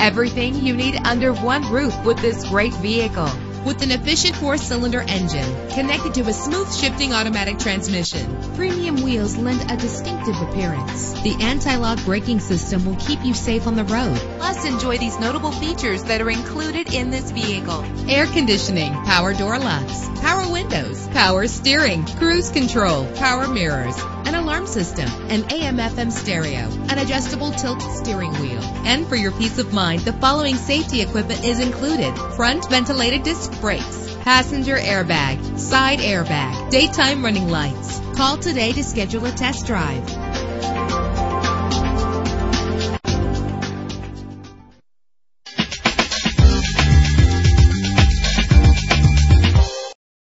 Everything you need under one roof with this great vehicle. With an efficient four-cylinder engine connected to a smooth shifting automatic transmission, premium wheels lend a distinctive appearance. The anti-lock braking system will keep you safe on the road. Plus, enjoy these notable features that are included in this vehicle. Air conditioning, power door locks, power windows, power steering, cruise control, power mirrors, an alarm system, an AM FM stereo, an adjustable tilt steering wheel. And for your peace of mind, the following safety equipment is included. Front ventilated disc brakes, passenger airbag, side airbag, daytime running lights. Call today to schedule a test drive.